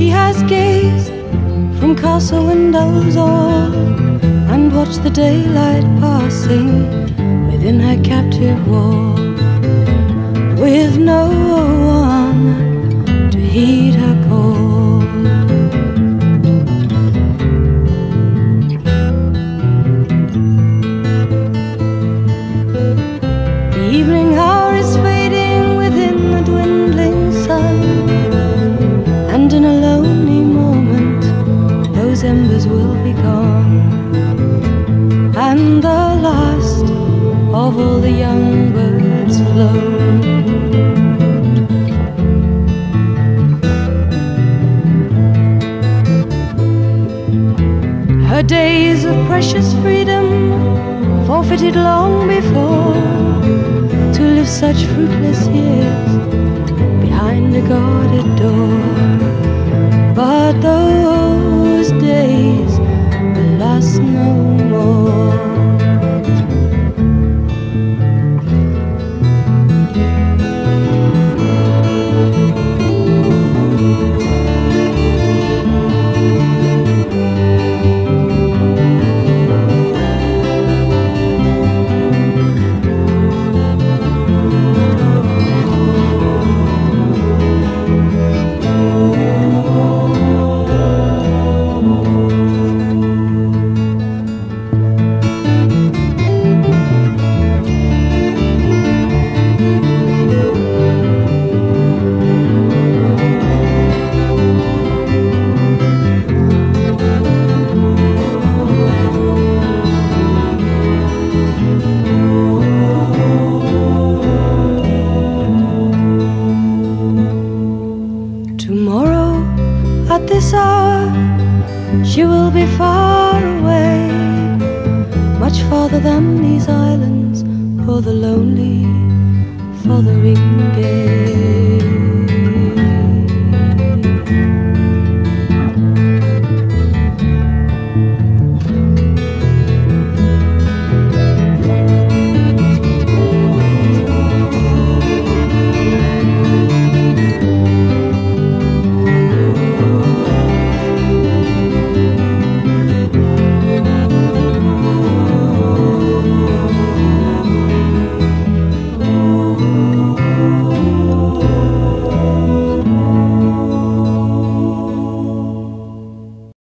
She has gazed from castle windows all and watched the daylight passing within her captive wall with no lonely moment, those embers will be gone, and the last of all the young birds flown. Her days of precious freedom forfeited long before to live such fruitless years behind a guarded door. She will be far away, much farther than these islands or the lonely, Fotheringay.